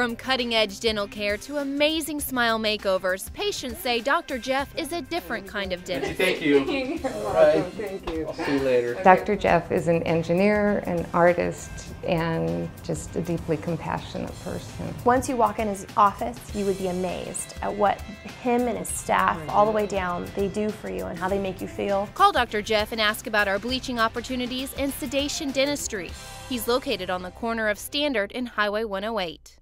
From cutting edge dental care to amazing smile makeovers, patients say Dr. Jeff is a different kind of dentist. Thank you. All right. Thank you. I'll see you later. Dr. Jeff is an engineer, an artist, and just a deeply compassionate person. Once you walk in his office, you would be amazed at what him and his staff, oh, all the way down, they do for you and how they make you feel. Call Dr. Jeff and ask about our bleaching opportunities and sedation dentistry. He's located on the corner of Standard and Highway 108.